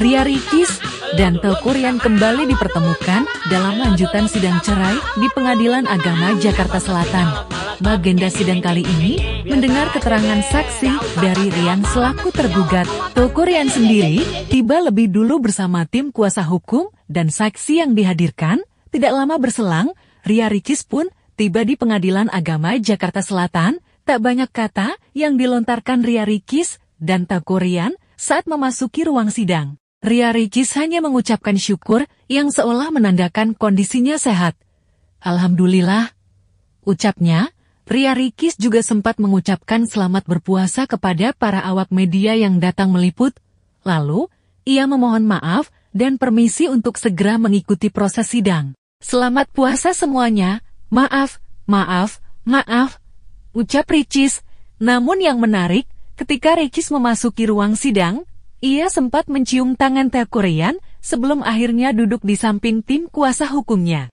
Ria Ricis dan Teuku Rian kembali dipertemukan dalam lanjutan sidang cerai di Pengadilan Agama Jakarta Selatan. Agenda sidang kali ini mendengar keterangan saksi dari Rian selaku tergugat. Teuku Rian sendiri tiba lebih dulu bersama tim kuasa hukum dan saksi yang dihadirkan. Tidak lama berselang, Ria Ricis pun tiba di Pengadilan Agama Jakarta Selatan. Tak banyak kata yang dilontarkan Ria Ricis dan Teuku Rian saat memasuki ruang sidang. Ria Ricis hanya mengucapkan syukur yang seolah menandakan kondisinya sehat. Alhamdulillah. Ucapnya, Ria Ricis juga sempat mengucapkan selamat berpuasa kepada para awak media yang datang meliput. Lalu, ia memohon maaf dan permisi untuk segera mengikuti proses sidang. Selamat puasa semuanya. Maaf, maaf, maaf. Ucap Ricis. Namun yang menarik, ketika Ricis memasuki ruang sidang, ia sempat mencium tangan Teh Korean sebelum akhirnya duduk di samping tim kuasa hukumnya.